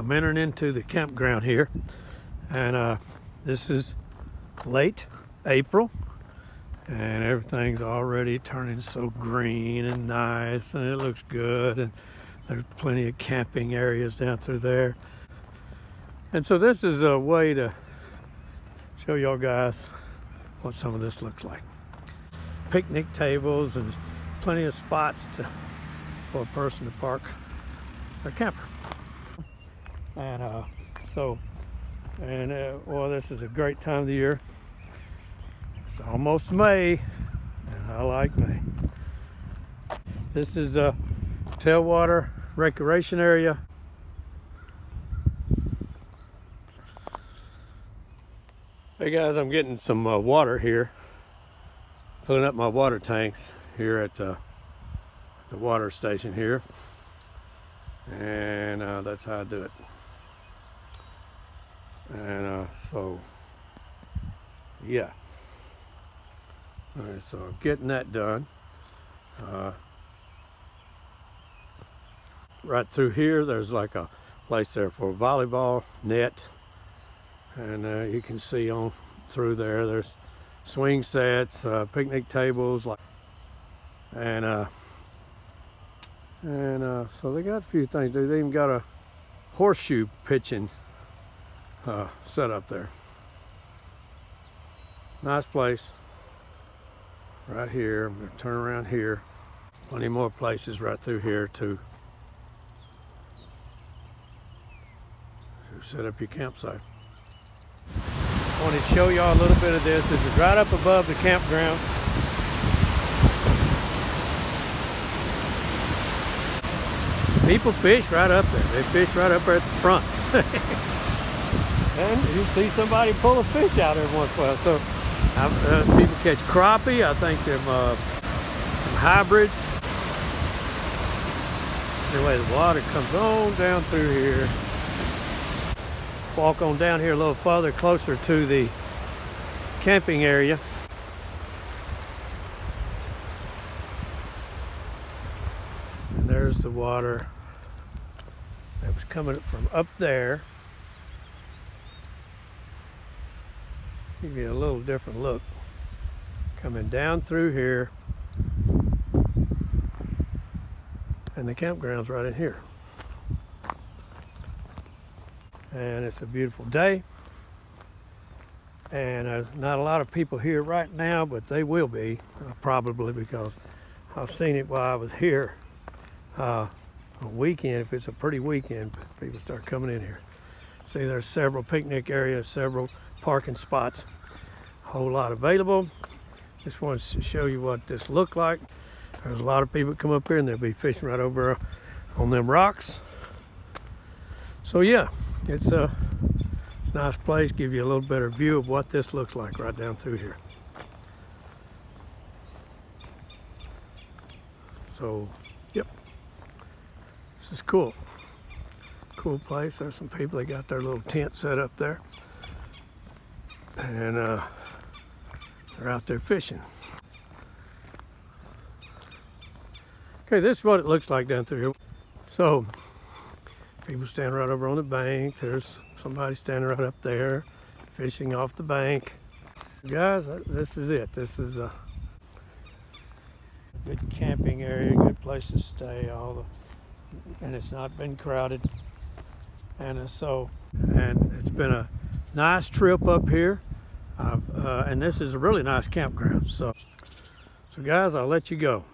I'm entering into the campground here and uh, this is late April and everything's already turning so green and nice and it looks good and there's plenty of camping areas down through there. And so this is a way to show y'all guys what some of this looks like. Picnic tables and plenty of spots to for a person to park their camper and uh, so and uh, well this is a great time of the year. It's almost May and I like May. This is a tailwater recreation area. Hey guys I'm getting some uh, water here. Filling up my water tanks here at uh, the water station here. And uh, that's how I do it and uh, so yeah. All right so getting that done uh, right through here there's like a place there for volleyball net. And uh, you can see on through there there's swing sets uh, picnic tables like and uh and uh so they got a few things. They even got a horseshoe pitching uh, set up there. Nice place. Right here. I'm going to turn around here. Plenty more places right through here to, to set up your campsite. I want to show y'all a little bit of this. This is right up above the campground. People fish right up there. They fish right up there at the front. and you see somebody pull a fish out every once in a while. So uh, people catch crappie. I think them, uh, them hybrids. Anyway, the water comes on down through here. Walk on down here a little further, closer to the camping area. And there's the water that was coming from up there. Give you a little different look. Coming down through here. And the campground's right in here. And it's a beautiful day. And there's not a lot of people here right now but they will be uh, probably because I've seen it while I was here. Uh, a weekend if it's a pretty weekend people start coming in here. See there's several picnic areas several parking spots. A whole lot available. Just wanted to show you what this looked like. There's a lot of people come up here and they'll be fishing right over on them rocks. So yeah, it's a, it's a nice place. Give you a little better view of what this looks like right down through here. So, yep, this is cool. Cool place. There's some people that got their little tent set up there and uh, they're out there fishing. Okay, this is what it looks like down through here. So, people stand right over on the bank. There's somebody standing right up there fishing off the bank. Guys, uh, this is it. This is a good camping area, good place to stay. All the, and it's not been crowded. And uh, so, and it's been a nice trip up here. Uh, and this is a really nice campground. So, so guys, I'll let you go.